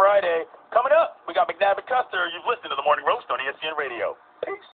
Friday. Coming up, we got McNabb and Custer. You've listened to the Morning Roast on ESPN Radio. Peace.